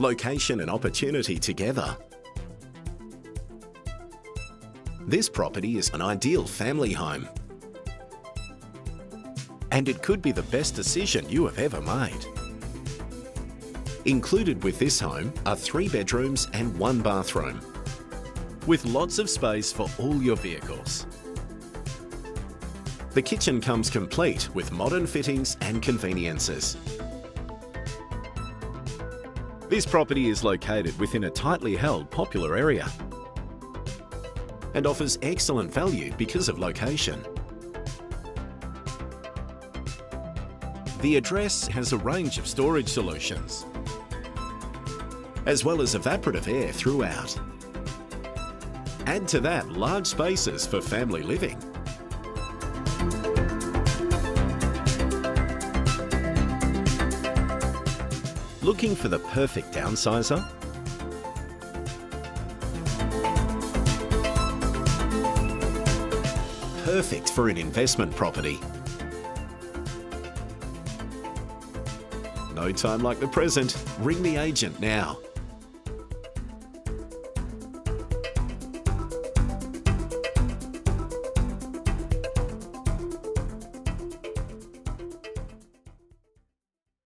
location and opportunity together. This property is an ideal family home. And it could be the best decision you have ever made. Included with this home are three bedrooms and one bathroom, with lots of space for all your vehicles. The kitchen comes complete with modern fittings and conveniences. This property is located within a tightly held popular area and offers excellent value because of location. The address has a range of storage solutions, as well as evaporative air throughout. Add to that large spaces for family living. Looking for the perfect downsizer? Perfect for an investment property. No time like the present. Ring the agent now.